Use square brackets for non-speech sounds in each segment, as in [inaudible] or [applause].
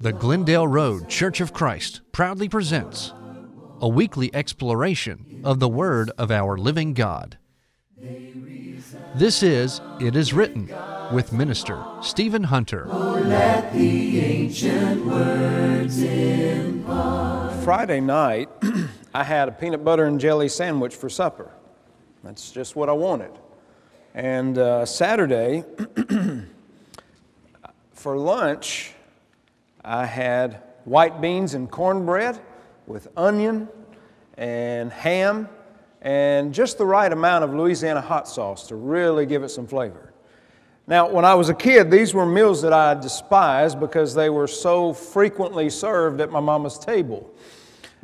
The Glendale Road Church of Christ proudly presents a weekly exploration of the Word of our living God. This is It Is Written with Minister Steven Hunter. Friday night, [clears throat] I had a peanut butter and jelly sandwich for supper. That's just what I wanted. And uh, Saturday, [clears throat] for lunch, I had white beans and cornbread with onion and ham and just the right amount of Louisiana hot sauce to really give it some flavor. Now, when I was a kid, these were meals that I despised because they were so frequently served at my mama's table.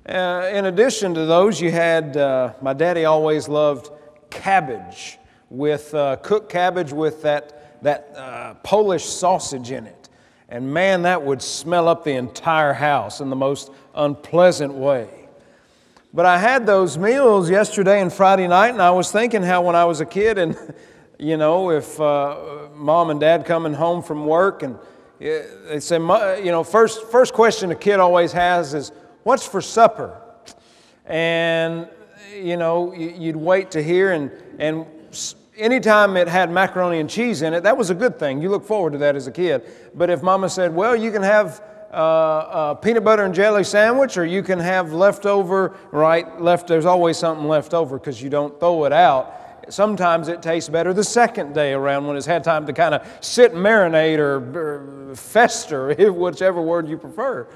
Uh, in addition to those, you had uh, my daddy always loved cabbage with uh, cooked cabbage with that, that uh, Polish sausage in it. And man, that would smell up the entire house in the most unpleasant way. But I had those meals yesterday and Friday night, and I was thinking how when I was a kid, and [laughs] you know, if uh, mom and dad coming home from work, and they say, you know, first first question a kid always has is, "What's for supper?" And you know, you'd wait to hear, and and anytime it had macaroni and cheese in it, that was a good thing. You look forward to that as a kid. But if mama said, well, you can have uh, a peanut butter and jelly sandwich, or you can have leftover, right? Left, there's always something left over because you don't throw it out. Sometimes it tastes better the second day around when it's had time to kind of sit and marinate or, or fester, [laughs] whichever word you prefer.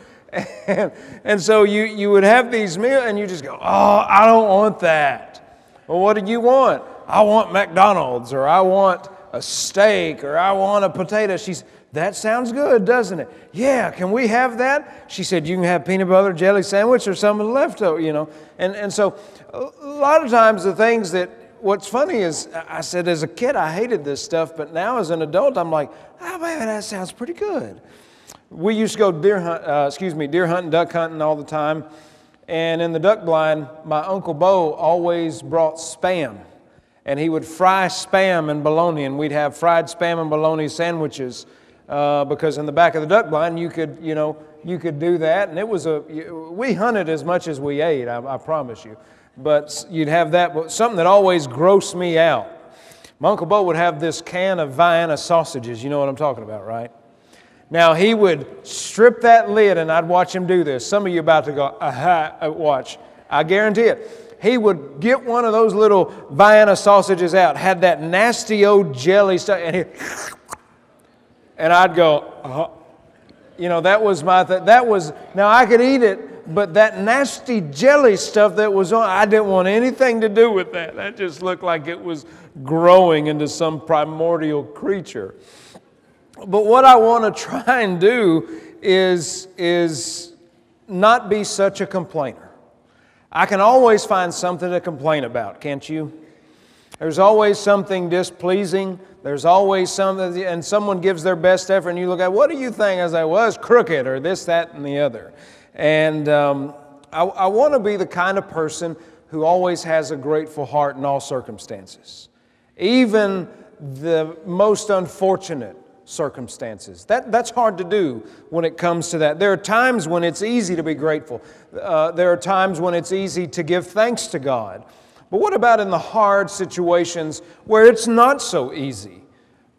And, and so you, you would have these meals and you just go, oh, I don't want that. Well, what do you want? I want McDonald's or I want a steak or I want a potato. She's, that sounds good, doesn't it? Yeah, can we have that? She said, you can have peanut butter jelly sandwich or something left over, you know. And, and so a lot of times the things that, what's funny is I said as a kid I hated this stuff, but now as an adult I'm like, oh man, that sounds pretty good. We used to go deer hunt, uh, excuse me, deer hunting, duck hunting all the time. And in the duck blind, my Uncle Bo always brought spam and he would fry spam and bologna, and we'd have fried spam and bologna sandwiches uh, because in the back of the duck blind you could, you know, you could do that, and it was a. We hunted as much as we ate, I, I promise you, but you'd have that. But something that always grossed me out. My uncle Bo would have this can of Vienna sausages. You know what I'm talking about, right? Now he would strip that lid, and I'd watch him do this. Some of you about to go, aha, uh, watch. I guarantee it he would get one of those little Vienna sausages out, had that nasty old jelly stuff, and he, and I'd go, uh-huh. you know, that was my, th- that was, now I could eat it, but that nasty jelly stuff that was on, I didn't want anything to do with that. That just looked like it was growing into some primordial creature. But what I want to try and do is, is not be such a complainer. I can always find something to complain about, can't you? There's always something displeasing. There's always something, and someone gives their best effort, and you look at, what do you think? As I was crooked, or this, that, and the other. And um, I, I want to be the kind of person who always has a grateful heart in all circumstances, even the most unfortunate circumstances. That, that's hard to do when it comes to that. There are times when it's easy to be grateful, uh, there are times when it's easy to give thanks to God. But what about in the hard situations where it's not so easy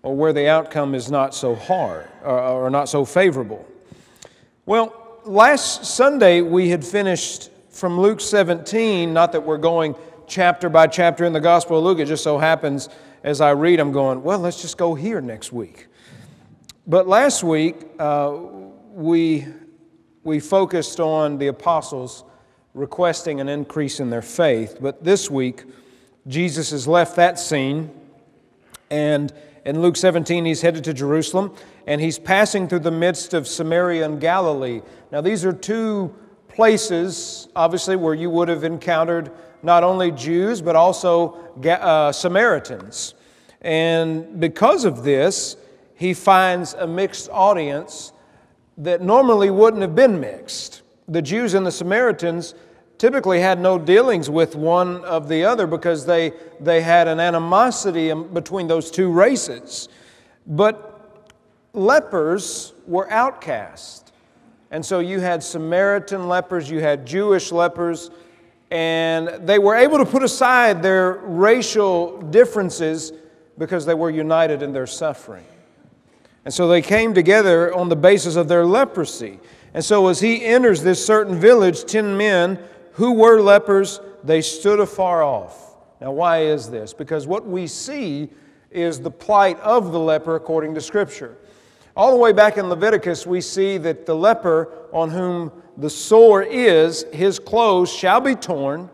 or where the outcome is not so hard or, or not so favorable? Well, last Sunday we had finished from Luke 17, not that we're going chapter by chapter in the Gospel of Luke, it just so happens as I read, I'm going, well, let's just go here next week. But last week, uh, we, we focused on the apostles requesting an increase in their faith. But this week, Jesus has left that scene, and in Luke 17, he's headed to Jerusalem, and he's passing through the midst of Samaria and Galilee. Now, these are two places, obviously, where you would have encountered not only Jews, but also uh, Samaritans. And because of this, he finds a mixed audience that normally wouldn't have been mixed. The Jews and the Samaritans typically had no dealings with one of the other because they, they had an animosity between those two races. But lepers were outcast. And so you had Samaritan lepers, you had Jewish lepers, and they were able to put aside their racial differences because they were united in their suffering. And so they came together on the basis of their leprosy. And so as he enters this certain village, 10 men who were lepers, they stood afar off. Now, why is this? Because what we see is the plight of the leper according to Scripture. All the way back in Leviticus, we see that the leper on whom the sore is, his clothes shall be torn,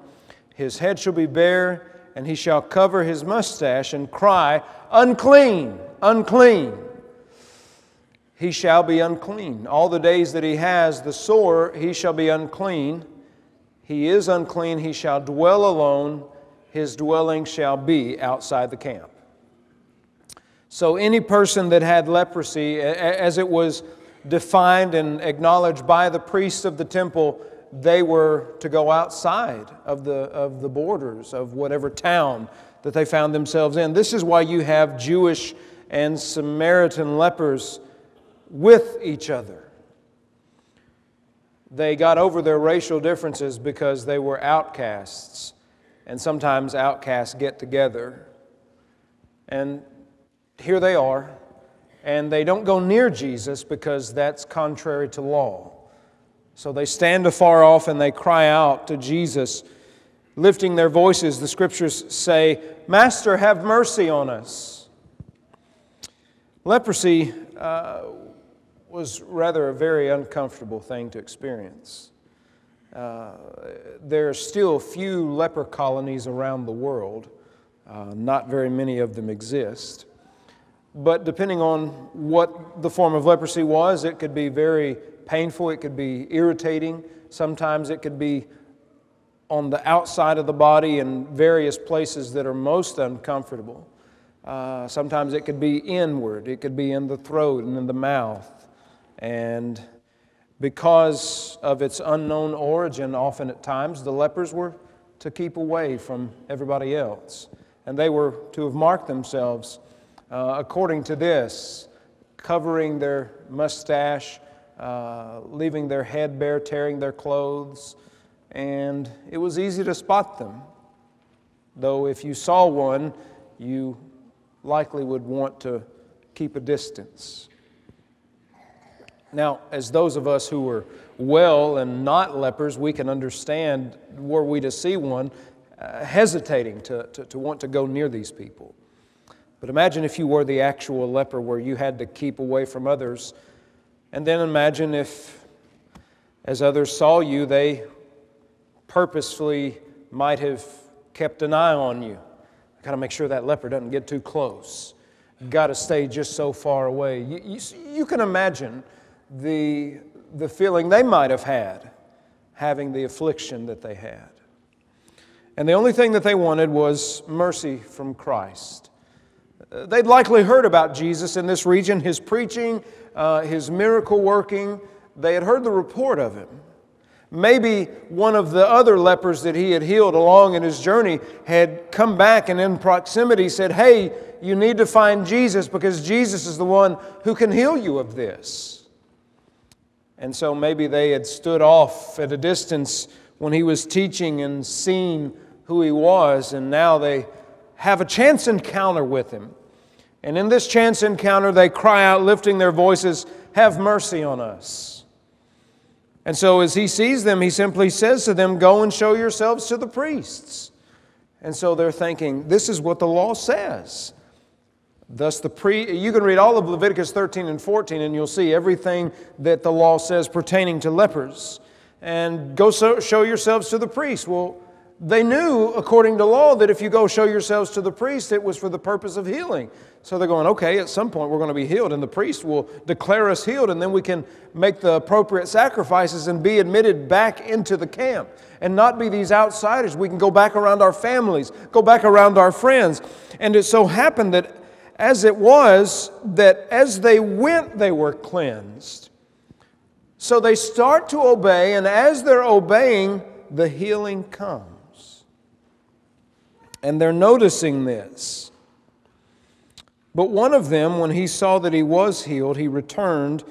his head shall be bare, and he shall cover his mustache and cry, Unclean, unclean. He shall be unclean. All the days that he has the sore, he shall be unclean. He is unclean, he shall dwell alone, his dwelling shall be outside the camp. So, any person that had leprosy, as it was defined and acknowledged by the priests of the temple, they were to go outside of the, of the borders of whatever town that they found themselves in. This is why you have Jewish and Samaritan lepers with each other. They got over their racial differences because they were outcasts, and sometimes outcasts get together. And here they are, and they don't go near Jesus because that's contrary to law. So they stand afar off and they cry out to Jesus, lifting their voices. The scriptures say, Master, have mercy on us. Leprosy uh, was rather a very uncomfortable thing to experience. Uh, there are still few leper colonies around the world. Uh, not very many of them exist. But depending on what the form of leprosy was, it could be very painful, it could be irritating. Sometimes it could be on the outside of the body in various places that are most uncomfortable. Uh, sometimes it could be inward, it could be in the throat and in the mouth. And because of its unknown origin, often at times, the lepers were to keep away from everybody else. And they were to have marked themselves uh, according to this, covering their mustache, uh, leaving their head bare, tearing their clothes. And it was easy to spot them. Though, if you saw one, you likely would want to keep a distance. Now, as those of us who were well and not lepers, we can understand, were we to see one, uh, hesitating to, to, to want to go near these people. But imagine if you were the actual leper where you had to keep away from others. And then imagine if, as others saw you, they purposefully might have kept an eye on you. Got to make sure that leper doesn't get too close. Got to stay just so far away. You, you, you can imagine the, the feeling they might have had having the affliction that they had. And the only thing that they wanted was mercy from Christ. Uh, they'd likely heard about Jesus in this region, his preaching, uh, his miracle working. They had heard the report of him. Maybe one of the other lepers that he had healed along in his journey had come back and in proximity said, Hey, you need to find Jesus because Jesus is the one who can heal you of this. And so maybe they had stood off at a distance when he was teaching and seen who he was, and now they have a chance encounter with him. And in this chance encounter, they cry out, lifting their voices, Have mercy on us. And so as he sees them, he simply says to them, Go and show yourselves to the priests. And so they're thinking, This is what the law says. Thus, the pre, you can read all of Leviticus 13 and 14, and you'll see everything that the law says pertaining to lepers. And go so, show yourselves to the priest. Well, they knew, according to law, that if you go show yourselves to the priest, it was for the purpose of healing. So they're going, okay, at some point we're going to be healed, and the priest will declare us healed, and then we can make the appropriate sacrifices and be admitted back into the camp and not be these outsiders. We can go back around our families, go back around our friends. And it so happened that as it was that as they went, they were cleansed. So they start to obey, and as they're obeying, the healing comes. And they're noticing this. But one of them, when he saw that he was healed, he returned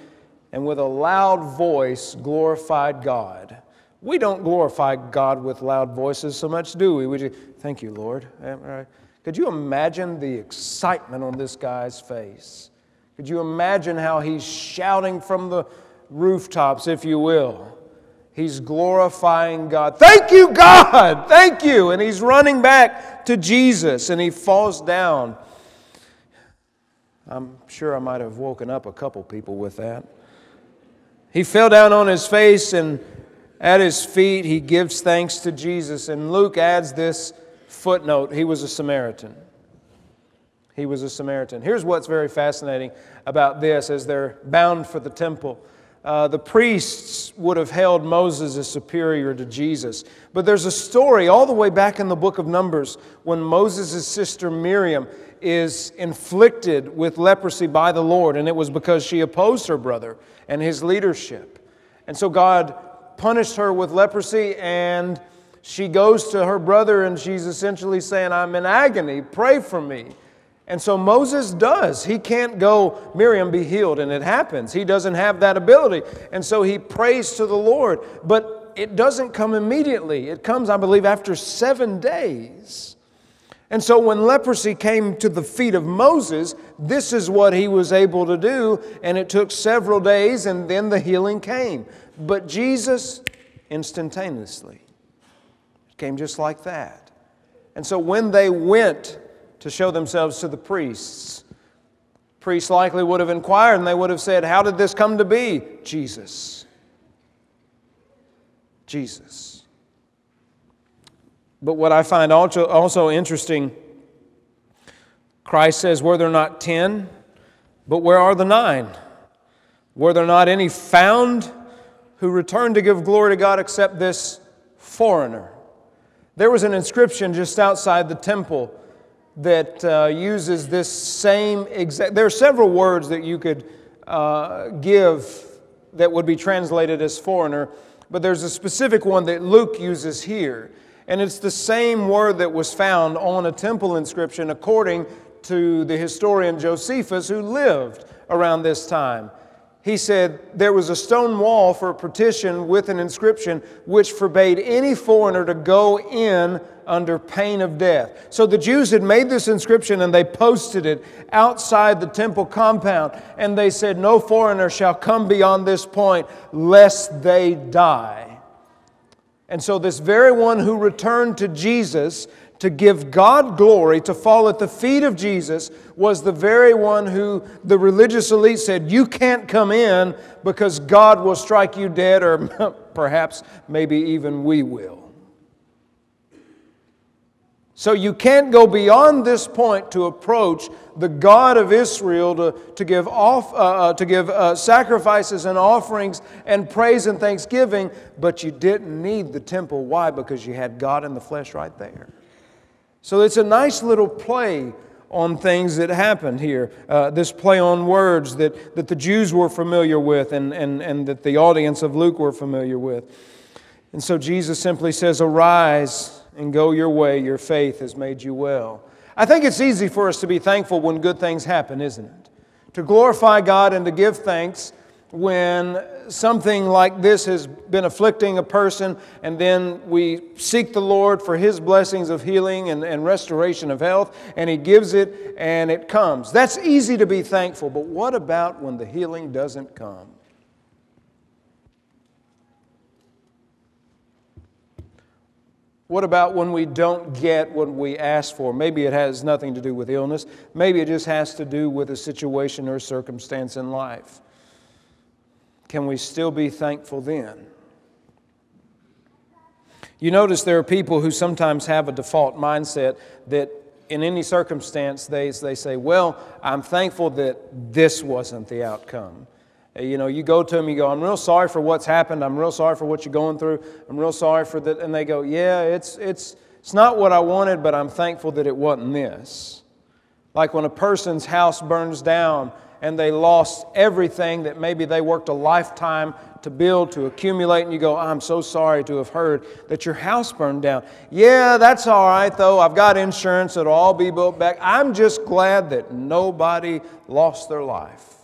and with a loud voice glorified God. We don't glorify God with loud voices so much, do we? We just, thank you, Lord. Eh, Could you imagine the excitement on this guy's face? Could you imagine how he's shouting from the rooftops, if you will? He's glorifying God. Thank you, God! Thank you! And he's running back to Jesus and he falls down. I'm sure I might have woken up a couple people with that. He fell down on his face and at his feet he gives thanks to Jesus. And Luke adds this footnote he was a Samaritan. He was a Samaritan. Here's what's very fascinating about this as they're bound for the temple. Uh, the priests would have held Moses as superior to Jesus. But there's a story all the way back in the book of Numbers when Moses' sister Miriam is inflicted with leprosy by the Lord, and it was because she opposed her brother and his leadership. And so God punished her with leprosy, and she goes to her brother, and she's essentially saying, I'm in agony, pray for me. And so Moses does. He can't go, Miriam, be healed, and it happens. He doesn't have that ability. And so he prays to the Lord. But it doesn't come immediately, it comes, I believe, after seven days. And so when leprosy came to the feet of Moses, this is what he was able to do. And it took several days, and then the healing came. But Jesus, instantaneously, came just like that. And so when they went, to show themselves to the priests. Priests likely would have inquired and they would have said, How did this come to be? Jesus. Jesus. But what I find also, also interesting, Christ says, Were there not ten? But where are the nine? Were there not any found who returned to give glory to God except this foreigner? There was an inscription just outside the temple that uh, uses this same exact. There are several words that you could uh, give that would be translated as foreigner, but there's a specific one that Luke uses here. And it's the same word that was found on a temple inscription according to the historian Josephus, who lived around this time. He said there was a stone wall for a partition with an inscription which forbade any foreigner to go in under pain of death. So the Jews had made this inscription and they posted it outside the temple compound. And they said, No foreigner shall come beyond this point lest they die. And so, this very one who returned to Jesus to give God glory, to fall at the feet of Jesus, was the very one who the religious elite said, You can't come in because God will strike you dead, or [laughs] perhaps maybe even we will. So you can't go beyond this point to approach the God of Israel to, to give, off, uh, uh, to give uh, sacrifices and offerings and praise and thanksgiving, but you didn't need the temple. Why? Because you had God in the flesh right there. So it's a nice little play on things that happened here. Uh, this play on words that, that the Jews were familiar with and, and, and that the audience of Luke were familiar with. And so Jesus simply says, Arise and go your way. Your faith has made you well. I think it's easy for us to be thankful when good things happen, isn't it? To glorify God and to give thanks when something like this has been afflicting a person, and then we seek the Lord for His blessings of healing and, and restoration of health, and He gives it and it comes. That's easy to be thankful, but what about when the healing doesn't come? What about when we don't get what we ask for? Maybe it has nothing to do with illness. Maybe it just has to do with a situation or circumstance in life. Can we still be thankful then? You notice there are people who sometimes have a default mindset that in any circumstance they, they say, Well, I'm thankful that this wasn't the outcome. Uh, you know, you go to them, you go, I'm real sorry for what's happened. I'm real sorry for what you're going through. I'm real sorry for that. And they go, Yeah, it's, it's, it's not what I wanted, but I'm thankful that it wasn't this. Like when a person's house burns down and they lost everything that maybe they worked a lifetime to build, to accumulate, and you go, I'm so sorry to have heard that your house burned down. Yeah, that's all right, though. I've got insurance, it'll all be built back. I'm just glad that nobody lost their life.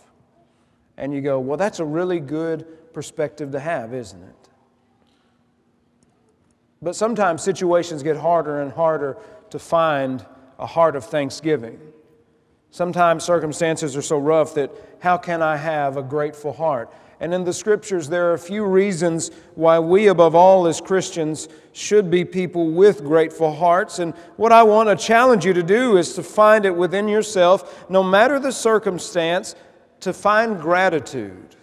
And you go, Well, that's a really good perspective to have, isn't it? But sometimes situations get harder and harder to find a heart of thanksgiving. Sometimes circumstances are so rough that how can I have a grateful heart? And in the scriptures, there are a few reasons why we, above all as Christians, should be people with grateful hearts. And what I want to challenge you to do is to find it within yourself, no matter the circumstance, to find gratitude.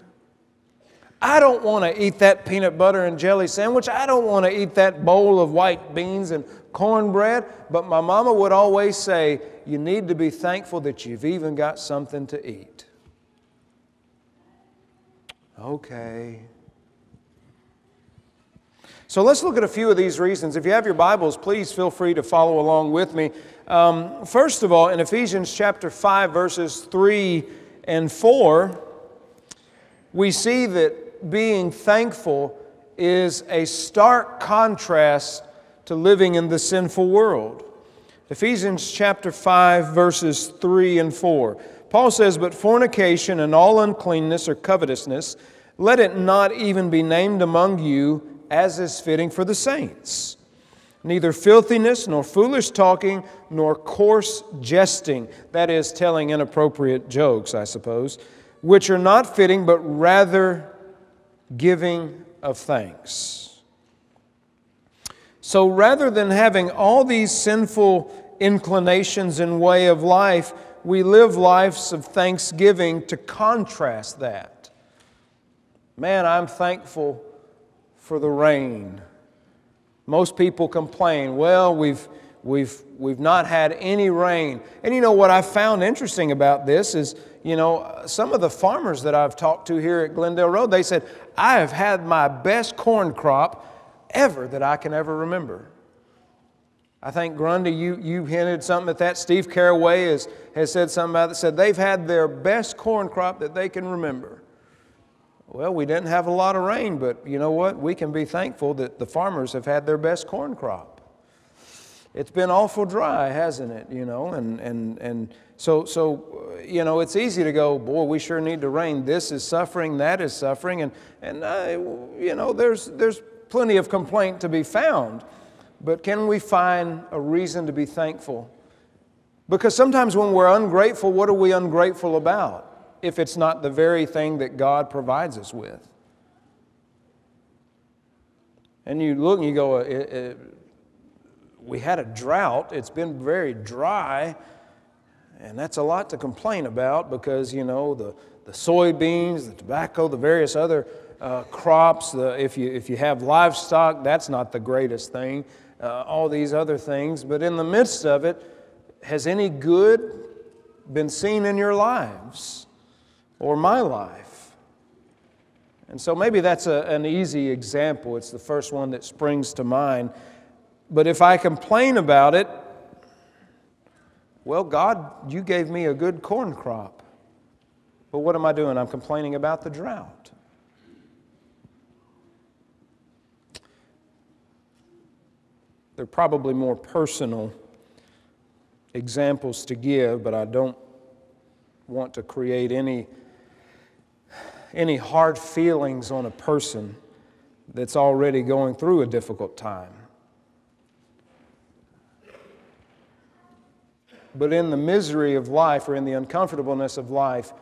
I don't want to eat that peanut butter and jelly sandwich. I don't want to eat that bowl of white beans and cornbread. But my mama would always say, You need to be thankful that you've even got something to eat. Okay. So let's look at a few of these reasons. If you have your Bibles, please feel free to follow along with me. Um, first of all, in Ephesians chapter 5, verses 3 and 4, we see that being thankful is a stark contrast to living in the sinful world. Ephesians chapter 5, verses 3 and 4. Paul says, But fornication and all uncleanness or covetousness, let it not even be named among you as is fitting for the saints. Neither filthiness, nor foolish talking, nor coarse jesting, that is, telling inappropriate jokes, I suppose, which are not fitting, but rather giving of thanks. So rather than having all these sinful inclinations and way of life, we live lives of thanksgiving to contrast that. Man, I'm thankful for the rain. Most people complain, well, we've, we've, we've not had any rain. And you know what I found interesting about this is you know, some of the farmers that I've talked to here at Glendale Road, they said, I have had my best corn crop ever that I can ever remember. I think, Grundy, you, you hinted something at that. Steve Caraway has, has said something about it, said they've had their best corn crop that they can remember. Well, we didn't have a lot of rain, but you know what? We can be thankful that the farmers have had their best corn crop it's been awful dry, hasn't it? You know, and, and, and so, so, you know, it's easy to go, boy, we sure need to rain. This is suffering, that is suffering. And, and uh, you know, there's, there's plenty of complaint to be found. But can we find a reason to be thankful? Because sometimes when we're ungrateful, what are we ungrateful about if it's not the very thing that God provides us with? And you look and you go, it, it, we had a drought. It's been very dry. And that's a lot to complain about because, you know, the, the soybeans, the tobacco, the various other uh, crops, the, if, you, if you have livestock, that's not the greatest thing. Uh, all these other things. But in the midst of it, has any good been seen in your lives or my life? And so maybe that's a, an easy example. It's the first one that springs to mind. But if I complain about it, well, God, you gave me a good corn crop. But what am I doing? I'm complaining about the drought. There are probably more personal examples to give, but I don't want to create any, any hard feelings on a person that's already going through a difficult time. But in the misery of life or in the uncomfortableness of life,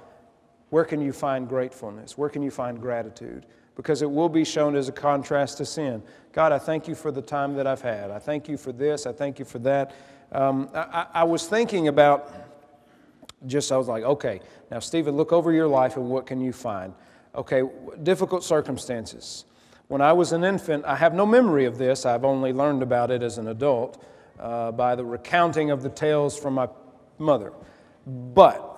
where can you find gratefulness? Where can you find gratitude? Because it will be shown as a contrast to sin. God, I thank you for the time that I've had. I thank you for this. I thank you for that. Um, I, I was thinking about just, I was like, okay, now, Steven, look over your life and what can you find? Okay, difficult circumstances. When I was an infant, I have no memory of this, I've only learned about it as an adult uh, by the recounting of the tales from my mother. But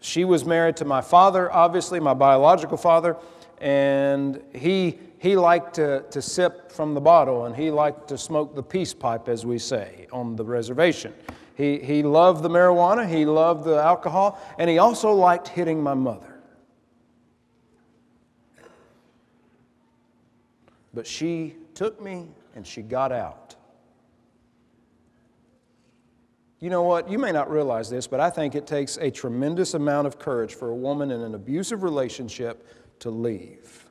she was married to my father, obviously, my biological father, and he, he liked to, to sip from the bottle and he liked to smoke the peace pipe, as we say, on the reservation. He, he loved the marijuana, he loved the alcohol, and he also liked hitting my mother. But she took me and she got out. You know what? You may not realize this, but I think it takes a tremendous amount of courage for a woman in an abusive relationship to leave.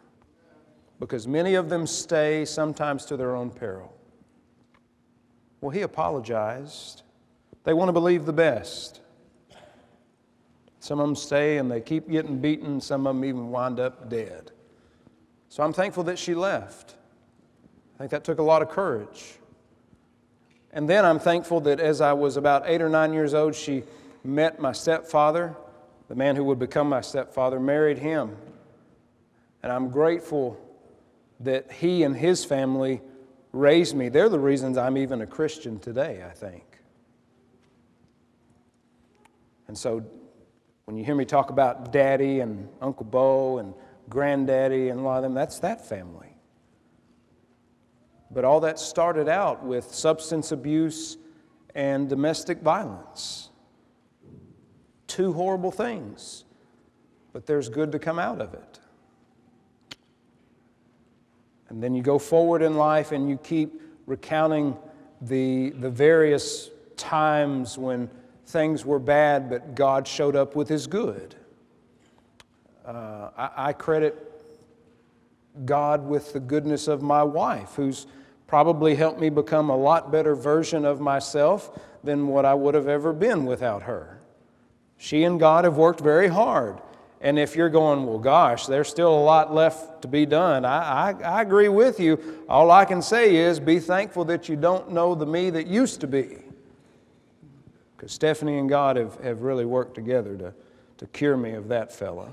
Because many of them stay sometimes to their own peril. Well, he apologized. They want to believe the best. Some of them stay and they keep getting beaten, some of them even wind up dead. So I'm thankful that she left. I think that took a lot of courage. And then I'm thankful that as I was about eight or nine years old, she met my stepfather, the man who would become my stepfather, married him. And I'm grateful that he and his family raised me. They're the reasons I'm even a Christian today, I think. And so when you hear me talk about daddy and Uncle Bo and granddaddy and a lot of them, that's that family. But all that started out with substance abuse and domestic violence. Two horrible things, but there's good to come out of it. And then you go forward in life and you keep recounting the, the various times when things were bad, but God showed up with His good. Uh, I, I credit God with the goodness of my wife, who's probably helped me become a lot better version of myself than what I would have ever been without her. She and God have worked very hard. And if you're going, well, gosh, there's still a lot left to be done, I, I, I agree with you. All I can say is be thankful that you don't know the me that used to be. Because Stephanie and God have, have really worked together to, to cure me of that fella.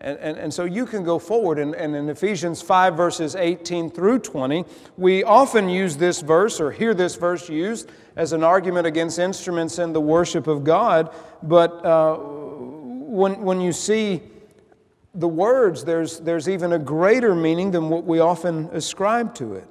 And, and, and so you can go forward. And, and in Ephesians 5, verses 18 through 20, we often use this verse or hear this verse used as an argument against instruments in the worship of God. But uh, when, when you see the words, there's, there's even a greater meaning than what we often ascribe to it.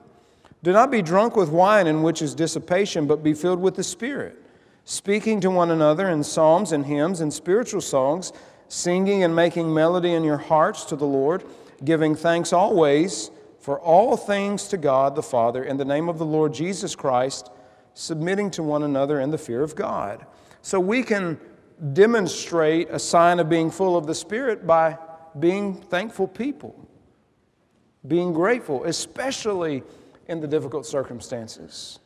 Do not be drunk with wine, in which is dissipation, but be filled with the Spirit, speaking to one another in psalms and hymns and spiritual songs, singing and making melody in your hearts to the Lord, giving thanks always for all things to God the Father in the name of the Lord Jesus Christ, submitting to one another in the fear of God. So we can demonstrate a sign of being full of the Spirit by being thankful people, being grateful, especially in the difficult circumstances.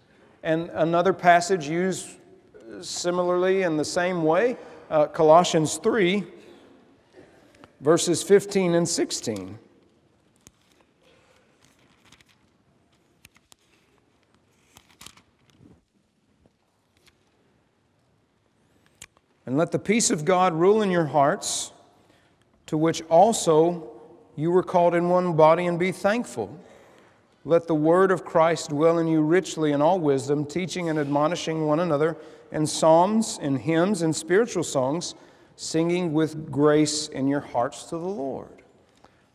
And another passage used similarly in the same way, uh, Colossians 3, verses 15 and 16. And let the peace of God rule in your hearts, to which also you were called in one body, and be thankful. Let the word of Christ dwell in you richly in all wisdom, teaching and admonishing one another in psalms and hymns and spiritual songs, singing with grace in your hearts to the Lord.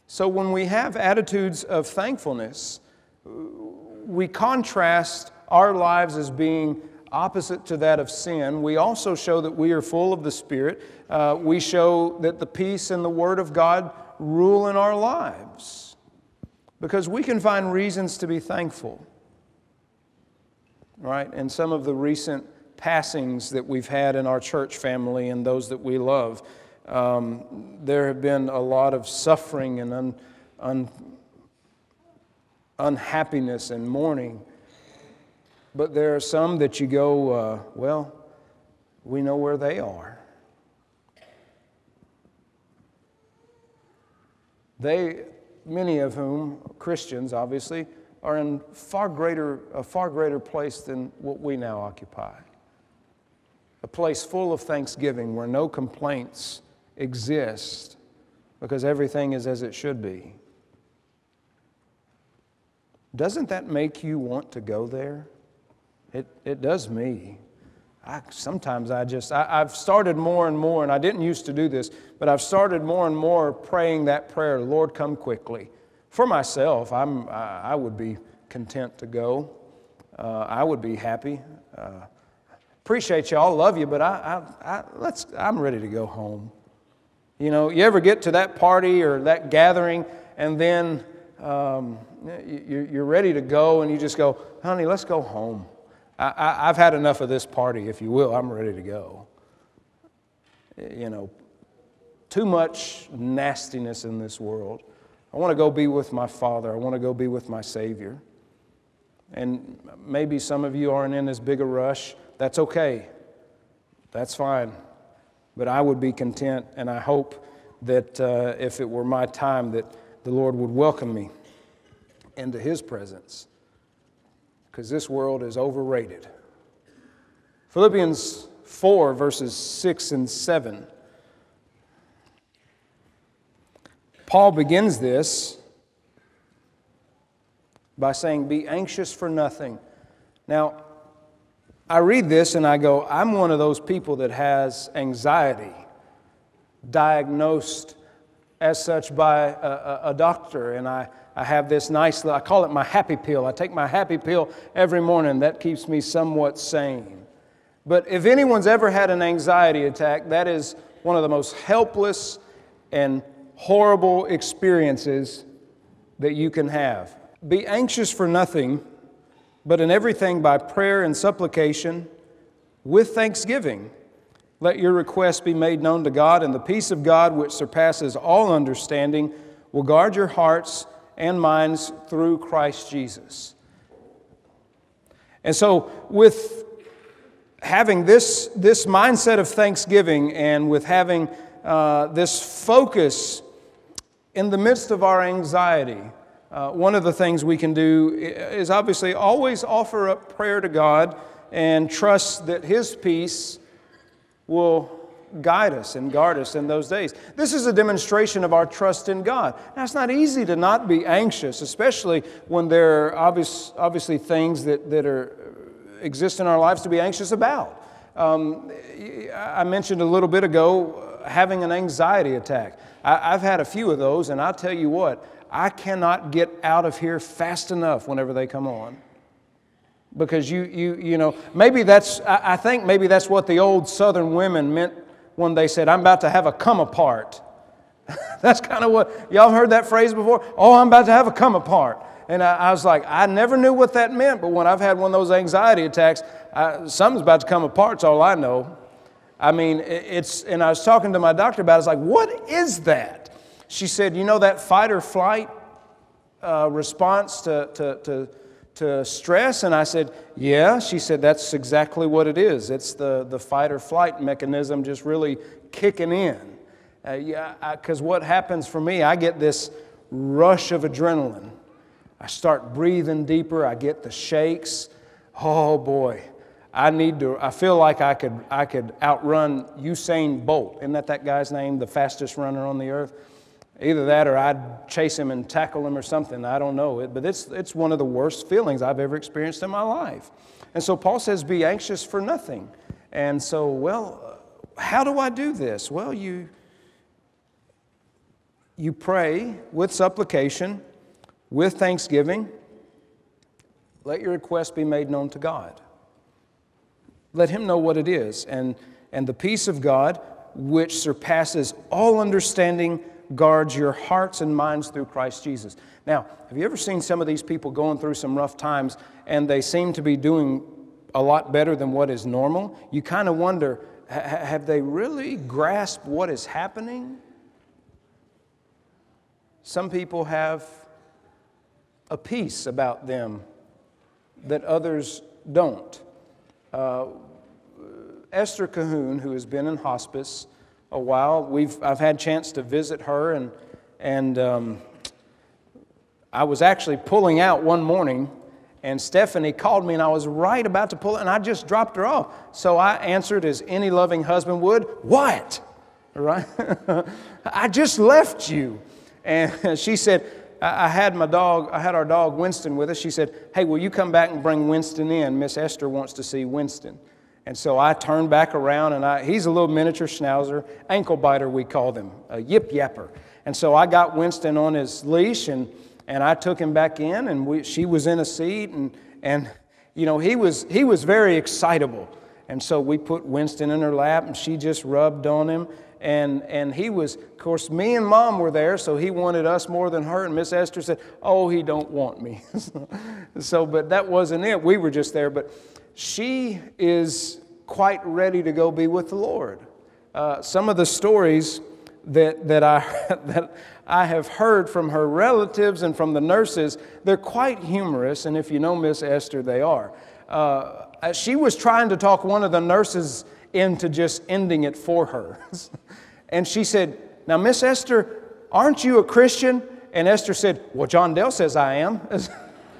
So when we have attitudes of thankfulness, we contrast our lives as being opposite to that of sin. We also show that we are full of the Spirit. Uh, we show that the peace and the Word of God rule in our lives because we can find reasons to be thankful. Right? And some of the recent passings that we've had in our church family and those that we love, um, there have been a lot of suffering and un, un, unhappiness and mourning. But there are some that you go, uh, well, we know where they are. They, many of whom, Christians obviously, are in far greater, a far greater place than what we now occupy. A place full of thanksgiving where no complaints exist because everything is as it should be. Doesn't that make you want to go there? It, it does me. I, sometimes I just, I, have started more and more, and I didn't used to do this, but I've started more and more praying that prayer, Lord, come quickly. For myself, I'm, I, I would be content to go. Uh, I would be happy. Uh, appreciate y'all, love you, but I, I, I, let's, I'm ready to go home. You know, you ever get to that party or that gathering and then um, you're ready to go and you just go, honey, let's go home. I, have had enough of this party, if you will. I'm ready to go. You know, too much nastiness in this world. I want to go be with my Father. I want to go be with my Savior. And maybe some of you aren't in as big a rush. That's okay. That's fine. But I would be content, and I hope that uh, if it were my time, that the Lord would welcome me into His presence, because this world is overrated. Philippians 4, verses 6 and 7. Paul begins this by saying, Be anxious for nothing. Now, I read this and I go, I'm one of those people that has anxiety diagnosed as such by a, a, a doctor, and I, I have this nice, I call it my happy pill. I take my happy pill every morning. That keeps me somewhat sane. But if anyone's ever had an anxiety attack, that is one of the most helpless and horrible experiences that you can have. Be anxious for nothing, but in everything by prayer and supplication with thanksgiving. Let your requests be made known to God, and the peace of God, which surpasses all understanding, will guard your hearts and minds through Christ Jesus. And so, with having this, this mindset of thanksgiving and with having uh, this focus in the midst of our anxiety, uh, one of the things we can do is obviously always offer up prayer to God and trust that His peace will guide us and guard us in those days. This is a demonstration of our trust in God. Now, it's not easy to not be anxious, especially when there are obvious, obviously things that, that are, exist in our lives to be anxious about. Um, I mentioned a little bit ago having an anxiety attack. I, I've had a few of those, and I'll tell you what, I cannot get out of here fast enough whenever they come on. Because you, you, you know, maybe that's, I, I think maybe that's what the old Southern women meant when they said, I'm about to have a come apart. [laughs] that's kind of what, y'all heard that phrase before? Oh, I'm about to have a come apart. And I, I, was like, I never knew what that meant, but when I've had one of those anxiety attacks, I, something's about to come apart, that's all I know. I mean, it's, and I was talking to my doctor about it, I was like, what is that? She said, You know that fight or flight uh, response to, to, to, to stress? And I said, Yeah. She said, That's exactly what it is. It's the, the fight or flight mechanism just really kicking in. Uh, yeah, because what happens for me, I get this rush of adrenaline. I start breathing deeper, I get the shakes. Oh boy. I need to, I feel like I could, I could outrun Usain Bolt. Isn't that that guy's name, the fastest runner on the earth? Either that or I'd chase him and tackle him or something. I don't know. It, but it's, it's one of the worst feelings I've ever experienced in my life. And so Paul says, be anxious for nothing. And so, well, how do I do this? Well, you, you pray with supplication, with thanksgiving. Let your request be made known to God. Let Him know what it is. And, and the peace of God, which surpasses all understanding, guards your hearts and minds through Christ Jesus. Now, have you ever seen some of these people going through some rough times and they seem to be doing a lot better than what is normal? You kind of wonder have they really grasped what is happening? Some people have a peace about them that others don't. Uh, Esther Cahoon, who has been in hospice, a while. We've, I've had a chance to visit her, and, and um, I was actually pulling out one morning, and Stephanie called me, and I was right about to pull it, and I just dropped her off. So I answered as any loving husband would What? [laughs] Right? I just left you. And [laughs] she said, I had my dog, I had our dog Winston with us. She said, Hey, will you come back and bring Winston in? Miss Esther wants to see Winston. And so I turned back around, and I, he's a little miniature schnauzer, ankle biter, we call them, a yip yapper. And so I got Winston on his leash, and, and I took him back in, and we, she was in a seat, and, and you know, he was, he was very excitable. And so we put Winston in her lap, and she just rubbed on him. And, and he was, of course, me and mom were there, so he wanted us more than her. And Miss Esther said, Oh, he don't want me. [laughs] so, but that wasn't it. We were just there. But she is quite ready to go be with the Lord. Uh, some of the stories that, that, I, [laughs] that I have heard from her relatives and from the nurses, they're quite humorous. And if you know Miss Esther, they are. Uh, she was trying to talk one of the nurses into just ending it for her. [laughs] and she said, Now, Miss Esther, aren't you a Christian? And Esther said, Well, John Dell says I am.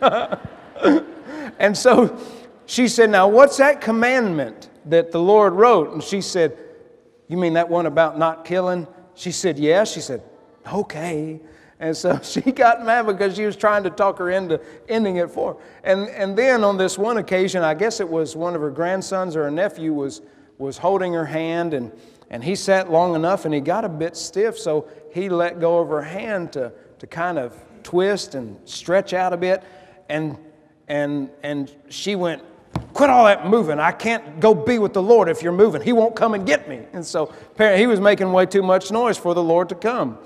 [laughs] and so she said, Now, what's that commandment that the Lord wrote? And she said, You mean that one about not killing? She said, Yes. She said, Okay. And so [laughs] she got mad because she was trying to talk her into ending it for her. And, and then on this one occasion, I guess it was one of her grandsons or a nephew was was holding her hand, and, and he sat long enough and he got a bit stiff, so he let go of her hand to, to kind of twist and stretch out a bit. And, and, and she went, Quit all that moving. I can't go be with the Lord if you're moving. He won't come and get me. And so apparently he was making way too much noise for the Lord to come.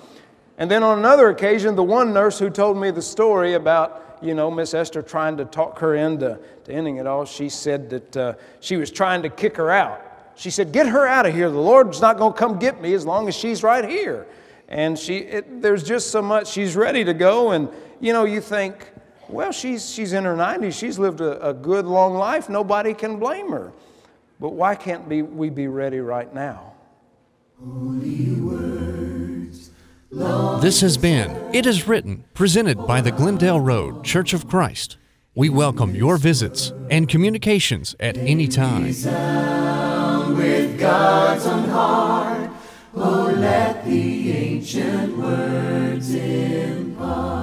And then on another occasion, the one nurse who told me the story about, you know, Miss Esther trying to talk her into to ending it all, she said that uh, she was trying to kick her out. She said, Get her out of here. The Lord's not going to come get me as long as she's right here. And she, it, there's just so much. She's ready to go. And, you know, you think, well, she's, she's in her 90s. She's lived a, a good, long life. Nobody can blame her. But why can't be, we be ready right now? This has been It Is Written, presented by the Glendale Road Church of Christ. We welcome your visits and communications at any time with God's own heart. Oh, let the ancient words impart.